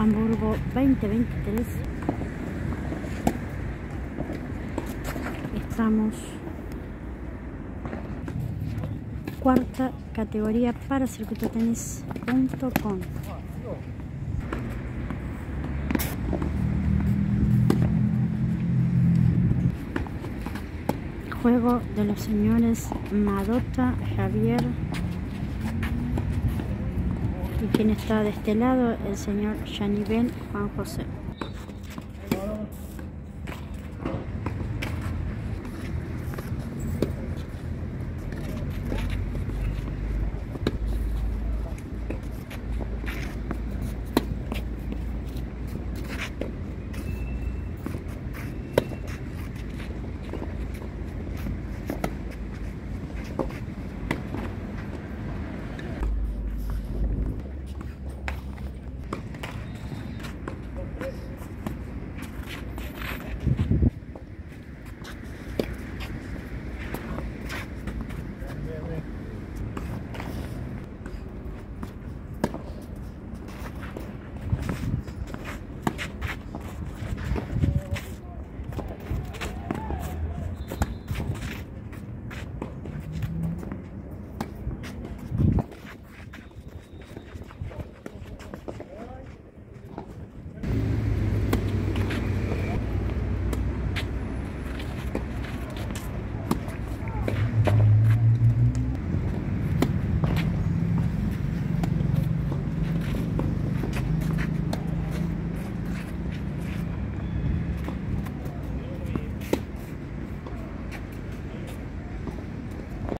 Hamburgo 2023. Estamos cuarta categoría para circuitotenis.com. Juego de los señores Madota, Javier quien está de este lado, el señor Yaniben Juan José.